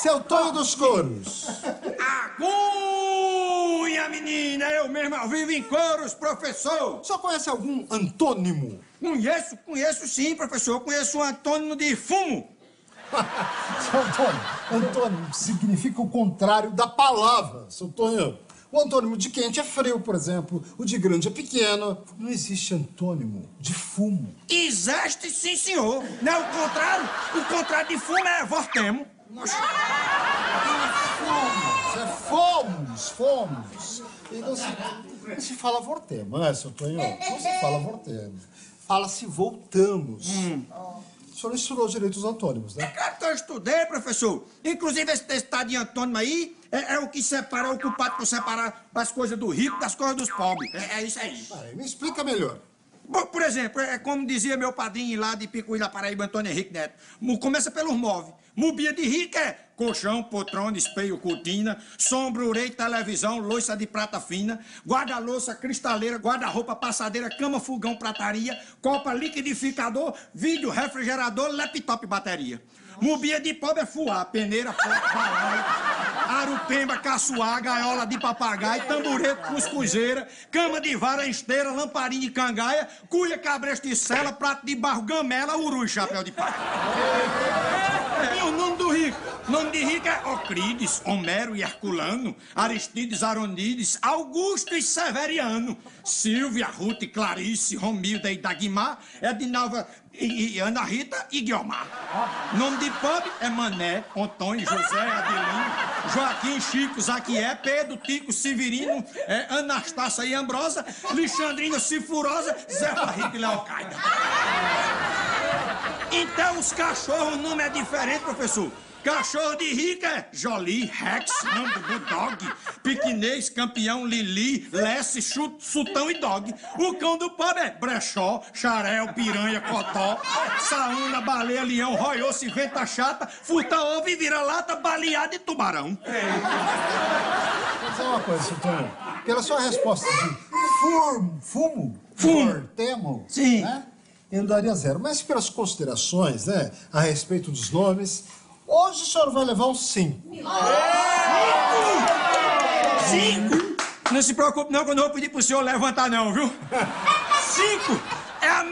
Seu Tonho dos Couros. Agulha, menina! Eu mesmo vivo em coros, professor! Só conhece algum antônimo? Conheço, conheço sim, professor. Conheço o antônimo de fumo. Seu Antônio, antônimo significa o contrário da palavra, seu Tonho. O antônimo de quente é frio, por exemplo. O de grande é pequeno. Não existe antônimo de fumo. Existe sim, senhor. Não é o contrário? O contrário de fumo é vortemo. Fomos, é fomos, fomos. E não se, não se fala vortemo, né, seu Tonho? Não se fala vortemo. Fala-se voltamos. O senhor estudou direito os antônimos, né? Claro que eu estudei, professor. Inclusive, esse testado de antônimo aí é, é o que separa, é o culpado por separar as coisas do rico das coisas dos pobres. É, é isso aí. Peraí, me explica melhor. Por exemplo, é como dizia meu padrinho lá de Picuí, da Paraíba, Antônio Henrique Neto. Começa pelos móveis. Mobia de rico é colchão, poltrona, espelho, cortina, sombra, orelha, televisão, louça de prata fina, guarda-louça, cristaleira, guarda-roupa, passadeira, cama, fogão, prataria, copa, liquidificador, vídeo, refrigerador, laptop, bateria. Mobia de pobre é fuá, peneira, foto, balaio, arupemba, caçoar, gaiola de papagaio, tamborete, cuscuzeira, cama de vara, esteira, lamparina de cangaia, cuia, cabresto de cela, prato de barro, gamela, uru e chapéu de palha. E o nome do rico? O nome de rico é Ocrídeos, Homero e Herculano, Aristides, Aronides, Augusto e Severiano, Silvia, Ruth, Clarice, Romilda e Dagmar, Edinalva e, e Ana Rita e Guiomar. Nome de pobre é Mané, Antônio, José, Adelino, Joaquim, Chico, Zaquié, Pedro, Tico, Severino, é, Anastácia e Ambrosa, Alexandrina, Cifurosa, Zé Barriga e Leocaida. Então os cachorros, o nome é diferente, professor. Cachorro de rica é Jolie, Rex, Rambo, Bulldog, Piquinês, Campeão, Lili, Lesse, Chut, Sultão e Dog. O cão do pobre é Brechó, Xarel, Piranha, Cotó, Saúna, Baleia, Leão, Roiô-se, Venta Chata, Furta Ovo e Vira-Lata, Baleada e Tubarão. Dizer uma coisa, Tonho. Pela sua resposta de fumo, fumo, Fumo. vortemo, Sim. né? Eu daria zero. Mas pelas considerações, né, a respeito dos nomes, hoje o senhor vai levar um sim. Cinco? Não se preocupe não, que eu não vou pedir pro senhor levantar não, viu? Cinco é a